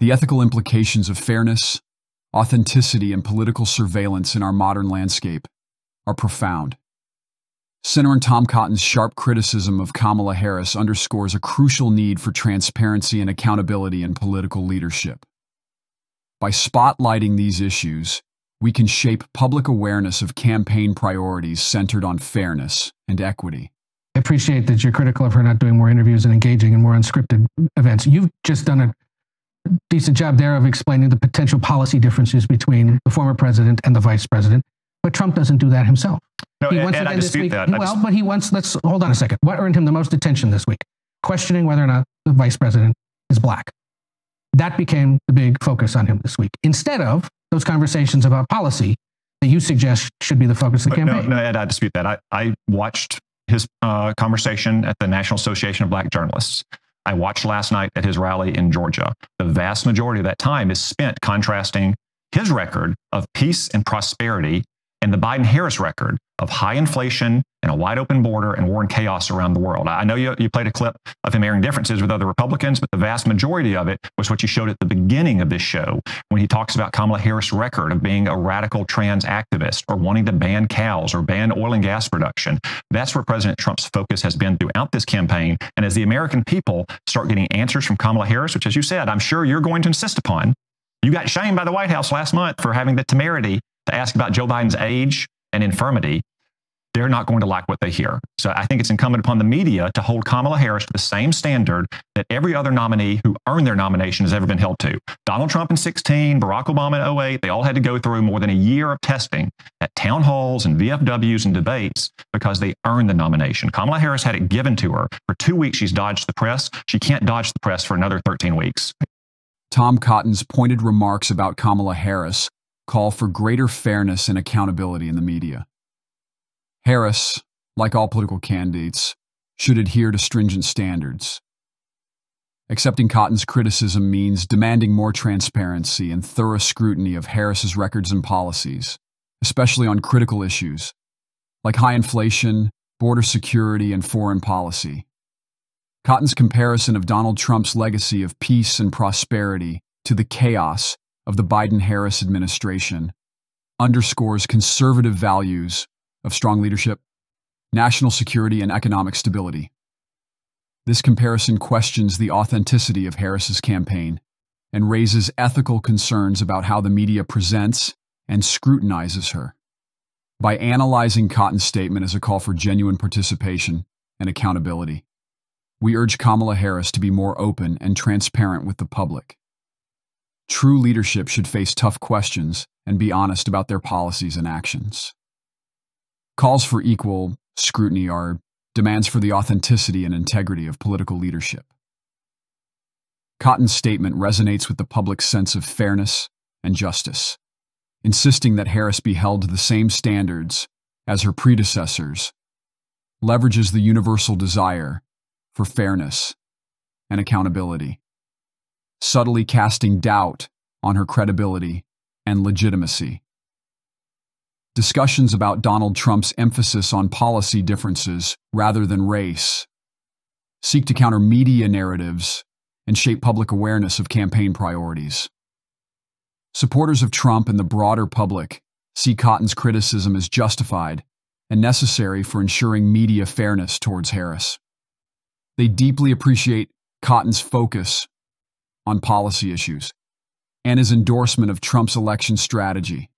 The ethical implications of fairness, authenticity, and political surveillance in our modern landscape are profound. Senator Tom Cotton's sharp criticism of Kamala Harris underscores a crucial need for transparency and accountability in political leadership. By spotlighting these issues, we can shape public awareness of campaign priorities centered on fairness and equity. I appreciate that you're critical of her not doing more interviews and engaging in more unscripted events. You've just done a decent job there of explaining the potential policy differences between the former president and the vice president. But Trump doesn't do that himself. No, he and, wants and to I dispute week- that. Well, but he wants, let's hold on a second. What earned him the most attention this week? Questioning whether or not the vice president is black. That became the big focus on him this week, instead of those conversations about policy that you suggest should be the focus of the But no, campaign. no, Ed, I dispute that. I, I watched his uh, conversation at the National Association of Black Journalists. I watched last night at his rally in Georgia. The vast majority of that time is spent contrasting his record of peace and prosperity and the Biden Harris record of high inflation and a wide open border and war and chaos around the world. I know you, you played a clip of him airing differences with other Republicans, but the vast majority of it was what you showed at the beginning of this show when he talks about Kamala Harris' record of being a radical trans activist or wanting to ban cows or ban oil and gas production. That's where President Trump's focus has been throughout this campaign. And as the American people start getting answers from Kamala Harris, which, as you said, I'm sure you're going to insist upon, you got shamed by the White House last month for having the temerity to ask about Joe Biden's age and infirmity. They're not going to like what they hear. So I think it's incumbent upon the media to hold Kamala Harris to the same standard that every other nominee who earned their nomination has ever been held to. Donald Trump in 16, Barack Obama in 08, they all had to go through more than a year of testing at town halls and VFWs and debates because they earned the nomination. Kamala Harris had it given to her. For two weeks, she's dodged the press. She can't dodge the press for another 13 weeks. Tom Cotton's pointed remarks about Kamala Harris call for greater fairness and accountability in the media. Harris, like all political candidates, should adhere to stringent standards. Accepting Cotton's criticism means demanding more transparency and thorough scrutiny of Harris's records and policies, especially on critical issues like high inflation, border security, and foreign policy. Cotton's comparison of Donald Trump's legacy of peace and prosperity to the chaos of the Biden Harris administration underscores conservative values of strong leadership, national security, and economic stability. This comparison questions the authenticity of Harris's campaign and raises ethical concerns about how the media presents and scrutinizes her. By analyzing Cotton's statement as a call for genuine participation and accountability, we urge Kamala Harris to be more open and transparent with the public. True leadership should face tough questions and be honest about their policies and actions. Calls for equal scrutiny are demands for the authenticity and integrity of political leadership. Cotton's statement resonates with the public's sense of fairness and justice, insisting that Harris be held to the same standards as her predecessors, leverages the universal desire for fairness and accountability, subtly casting doubt on her credibility and legitimacy. Discussions about Donald Trump's emphasis on policy differences rather than race seek to counter media narratives and shape public awareness of campaign priorities. Supporters of Trump and the broader public see Cotton's criticism as justified and necessary for ensuring media fairness towards Harris. They deeply appreciate Cotton's focus on policy issues and his endorsement of Trump's election strategy,